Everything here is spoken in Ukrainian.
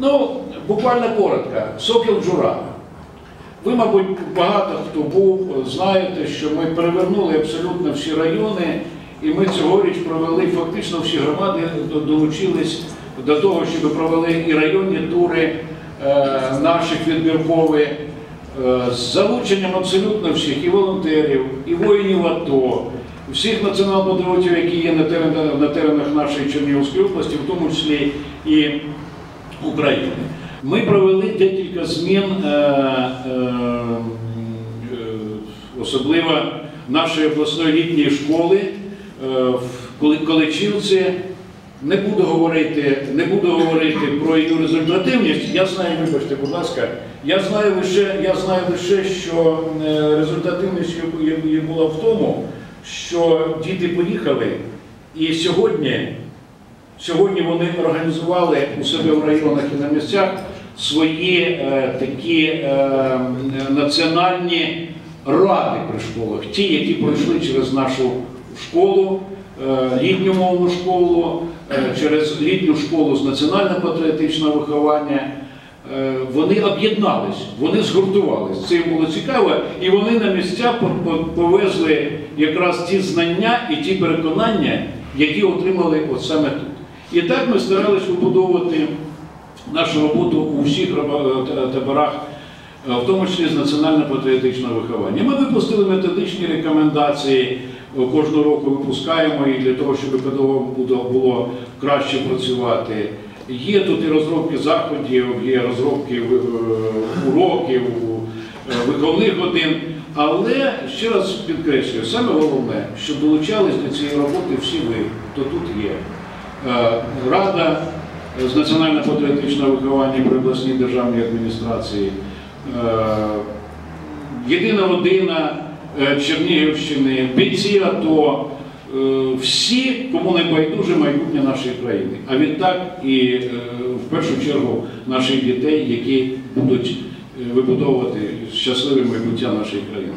Ну, буквально коротко. Сокіл Джура. Ви, мабуть, багато хто був, знаєте, що ми перевернули абсолютно всі райони, і ми цьогоріч провели фактично всі громади долучились до того, щоб провели і районні тури е, наших відбіркових е, з залученням абсолютно всіх і волонтерів, і воїнів АТО, всіх націонал-патріотів, які є на теренах, на теренах нашої Чернігівської області, в тому числі і України. Ми провели декілька змін, е, е, е, особливо нашої обласної літньої школи в Количівці. Не буду говорити, не буду говорити про її результативність. Я знаю, вибачте, будь ласка, я знаю лише, я знаю лише, що результативність її була в тому, що діти поїхали, і сьогодні Сьогодні вони організували у себе в районах і на місцях свої е, такі е, національні ради при школах, ті, які пройшли через нашу школу, е, літню мовну школу, е, через літню школу з національно-патріотичного виховання. Е, Вони об'єднались, вони згуртувались. Це їм було цікаво, і вони на місця по- по- повезли якраз ті знання і ті переконання, які отримали от саме тут. І так ми старались вибудовувати нашу роботу у всіх таборах, е, в тому числі з національно-патріотичного виховання. Ми випустили методичні рекомендації, е, кожного року випускаємо їх для того, щоб педагогам було- краще працювати. Є тут і розробки заходів, є розробки е, уроків, виховних годин. Але ще раз підкреслюю, саме головне, що долучались до цієї роботи всі ви, хто тут є. Е, Рада з національно-патріотичного виховання при обласній державній адміністрації, е, єдина родина е, Чернігівщини, бійці АТО, е, всі, кому не байдуже майбутнє нашої країни. А відтак і е, в першу чергу наших дітей, які будуть е, вибудовувати щасливе майбуття нашої країни.